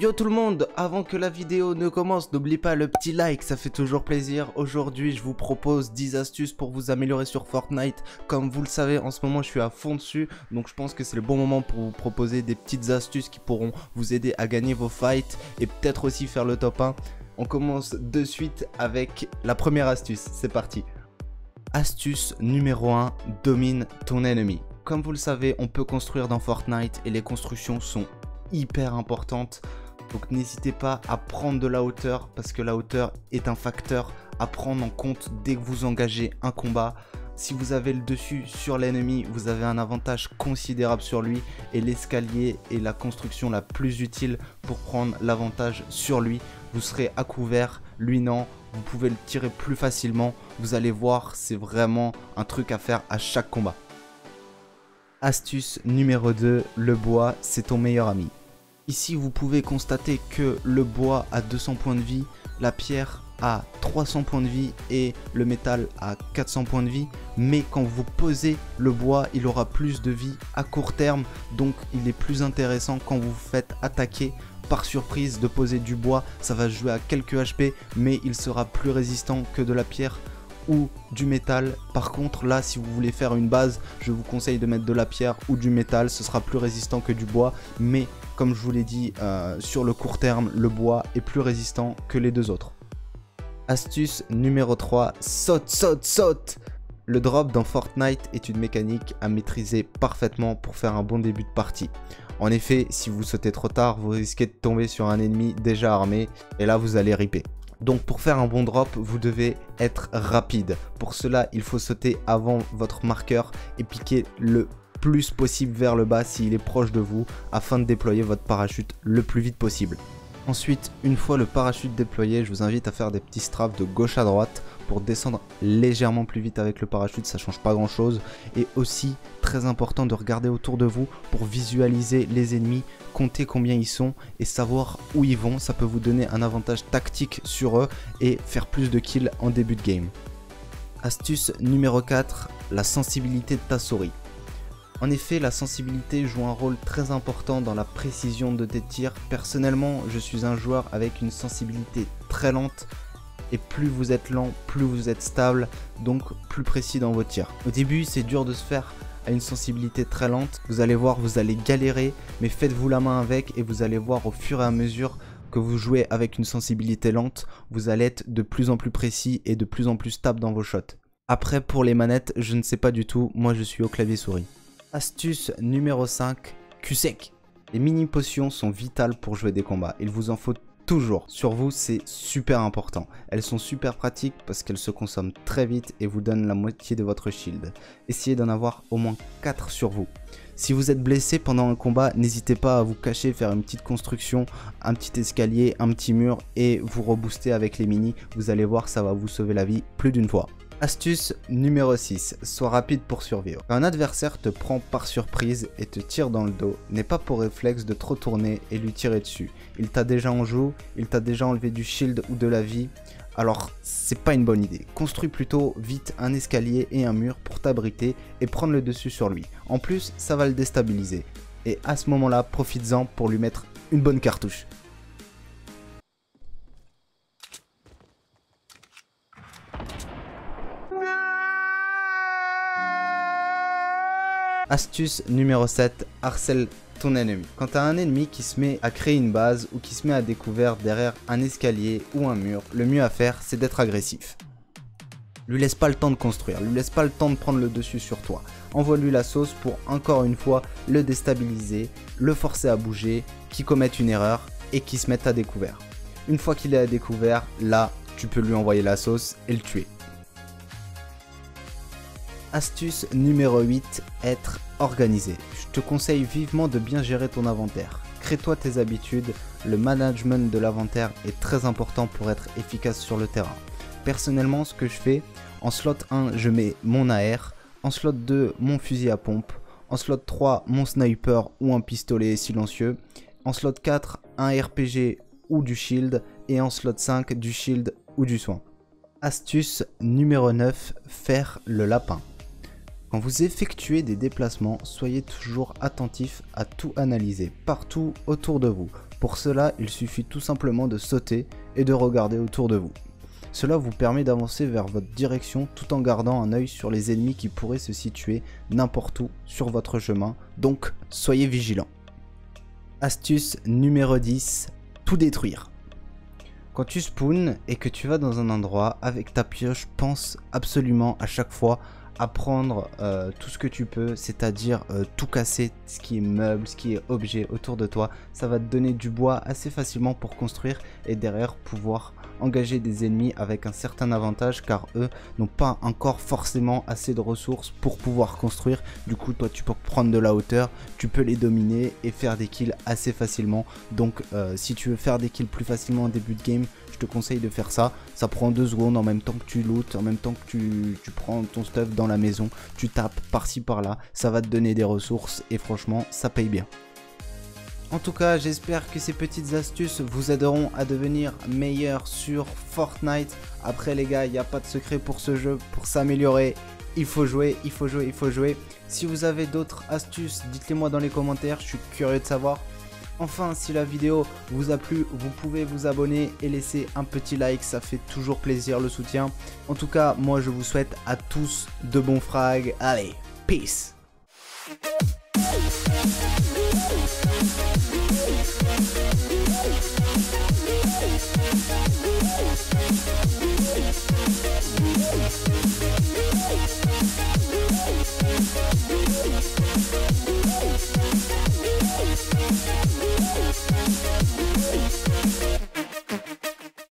Yo tout le monde, avant que la vidéo ne commence, n'oublie pas le petit like, ça fait toujours plaisir. Aujourd'hui, je vous propose 10 astuces pour vous améliorer sur Fortnite. Comme vous le savez, en ce moment, je suis à fond dessus, donc je pense que c'est le bon moment pour vous proposer des petites astuces qui pourront vous aider à gagner vos fights et peut-être aussi faire le top 1. On commence de suite avec la première astuce, c'est parti. Astuce numéro 1, domine ton ennemi. Comme vous le savez, on peut construire dans Fortnite et les constructions sont hyper importantes donc n'hésitez pas à prendre de la hauteur parce que la hauteur est un facteur à prendre en compte dès que vous engagez un combat. Si vous avez le dessus sur l'ennemi, vous avez un avantage considérable sur lui et l'escalier est la construction la plus utile pour prendre l'avantage sur lui. Vous serez à couvert, lui non, vous pouvez le tirer plus facilement. Vous allez voir, c'est vraiment un truc à faire à chaque combat. Astuce numéro 2, le bois, c'est ton meilleur ami. Ici, vous pouvez constater que le bois a 200 points de vie, la pierre a 300 points de vie et le métal a 400 points de vie. Mais quand vous posez le bois, il aura plus de vie à court terme. Donc, il est plus intéressant quand vous faites attaquer par surprise de poser du bois. Ça va jouer à quelques HP, mais il sera plus résistant que de la pierre ou du métal. Par contre, là, si vous voulez faire une base, je vous conseille de mettre de la pierre ou du métal. Ce sera plus résistant que du bois. Mais comme je vous l'ai dit, euh, sur le court terme, le bois est plus résistant que les deux autres. Astuce numéro 3, saute, saute, saute Le drop dans Fortnite est une mécanique à maîtriser parfaitement pour faire un bon début de partie. En effet, si vous sautez trop tard, vous risquez de tomber sur un ennemi déjà armé, et là vous allez riper. Donc pour faire un bon drop, vous devez être rapide. Pour cela, il faut sauter avant votre marqueur et piquer le plus possible vers le bas s'il est proche de vous afin de déployer votre parachute le plus vite possible. Ensuite, une fois le parachute déployé, je vous invite à faire des petits straps de gauche à droite pour descendre légèrement plus vite avec le parachute, ça change pas grand chose. Et aussi, très important de regarder autour de vous pour visualiser les ennemis, compter combien ils sont et savoir où ils vont. Ça peut vous donner un avantage tactique sur eux et faire plus de kills en début de game. Astuce numéro 4, la sensibilité de ta souris. En effet, la sensibilité joue un rôle très important dans la précision de tes tirs. Personnellement, je suis un joueur avec une sensibilité très lente. Et plus vous êtes lent, plus vous êtes stable, donc plus précis dans vos tirs. Au début, c'est dur de se faire à une sensibilité très lente. Vous allez voir, vous allez galérer, mais faites-vous la main avec et vous allez voir au fur et à mesure que vous jouez avec une sensibilité lente, vous allez être de plus en plus précis et de plus en plus stable dans vos shots. Après, pour les manettes, je ne sais pas du tout, moi je suis au clavier souris. Astuce numéro 5, Q sec. Les mini potions sont vitales pour jouer des combats. Il vous en faut toujours. Sur vous, c'est super important. Elles sont super pratiques parce qu'elles se consomment très vite et vous donnent la moitié de votre shield. Essayez d'en avoir au moins 4 sur vous. Si vous êtes blessé pendant un combat, n'hésitez pas à vous cacher, faire une petite construction, un petit escalier, un petit mur et vous rebooster avec les mini. Vous allez voir, ça va vous sauver la vie plus d'une fois. Astuce numéro 6, sois rapide pour survivre. Quand un adversaire te prend par surprise et te tire dans le dos, n'est pas pour réflexe de trop tourner et lui tirer dessus. Il t'a déjà en joue, il t'a déjà enlevé du shield ou de la vie, alors c'est pas une bonne idée. Construis plutôt vite un escalier et un mur pour t'abriter et prendre le dessus sur lui. En plus, ça va le déstabiliser. Et à ce moment-là, profites-en pour lui mettre une bonne cartouche. Astuce numéro 7, harcèle ton ennemi. Quand tu as un ennemi qui se met à créer une base ou qui se met à découvert derrière un escalier ou un mur, le mieux à faire c'est d'être agressif. Lui laisse pas le temps de construire, lui laisse pas le temps de prendre le dessus sur toi. Envoie-lui la sauce pour encore une fois le déstabiliser, le forcer à bouger, qu'il commette une erreur et qu'il se mette à découvert. Une fois qu'il est à découvert, là tu peux lui envoyer la sauce et le tuer. Astuce numéro 8, être organisé. Je te conseille vivement de bien gérer ton inventaire. Crée-toi tes habitudes, le management de l'inventaire est très important pour être efficace sur le terrain. Personnellement, ce que je fais, en slot 1, je mets mon AR, en slot 2, mon fusil à pompe, en slot 3, mon sniper ou un pistolet silencieux, en slot 4, un RPG ou du shield, et en slot 5, du shield ou du soin. Astuce numéro 9, faire le lapin. Quand vous effectuez des déplacements, soyez toujours attentif à tout analyser, partout autour de vous. Pour cela, il suffit tout simplement de sauter et de regarder autour de vous. Cela vous permet d'avancer vers votre direction tout en gardant un œil sur les ennemis qui pourraient se situer n'importe où sur votre chemin, donc soyez vigilants. Astuce numéro 10, tout détruire. Quand tu spawns et que tu vas dans un endroit avec ta pioche, pense absolument à chaque fois à prendre euh, tout ce que tu peux, c'est-à-dire euh, tout casser, ce qui est meuble, ce qui est objet autour de toi. Ça va te donner du bois assez facilement pour construire et derrière pouvoir engager des ennemis avec un certain avantage car eux n'ont pas encore forcément assez de ressources pour pouvoir construire. Du coup, toi, tu peux prendre de la hauteur, tu peux les dominer et faire des kills assez facilement. Donc, euh, si tu veux faire des kills plus facilement en début de game, je te conseille de faire ça. Ça prend deux secondes en même temps que tu lootes, en même temps que tu, tu prends ton stuff dans la maison, tu tapes par-ci par-là, ça va te donner des ressources et franchement, ça paye bien. En tout cas, j'espère que ces petites astuces vous aideront à devenir meilleur sur Fortnite. Après les gars, il n'y a pas de secret pour ce jeu, pour s'améliorer. Il faut jouer, il faut jouer, il faut jouer. Si vous avez d'autres astuces, dites-les moi dans les commentaires, je suis curieux de savoir. Enfin, si la vidéo vous a plu, vous pouvez vous abonner et laisser un petit like, ça fait toujours plaisir le soutien. En tout cas, moi je vous souhaite à tous de bons frags. Allez, peace